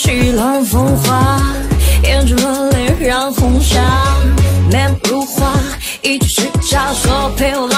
凄冷风华，胭脂落泪染红霞，面目如花，一句是假说陪我。